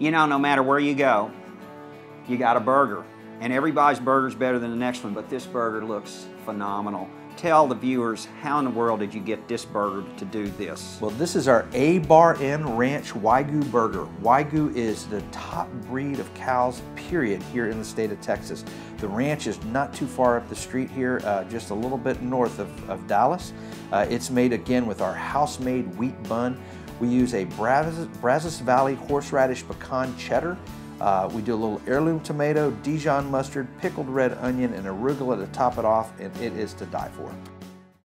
You know, no matter where you go, you got a burger. And everybody's burger's better than the next one, but this burger looks phenomenal. Tell the viewers, how in the world did you get this burger to do this? Well, this is our A Bar N Ranch Wagyu burger. Wagyu is the top breed of cows, period, here in the state of Texas. The ranch is not too far up the street here, uh, just a little bit north of, of Dallas. Uh, it's made again with our house-made wheat bun. We use a Brazos, Brazos Valley horseradish pecan cheddar. Uh, we do a little heirloom tomato, Dijon mustard, pickled red onion, and arugula to top it off, and it is to die for.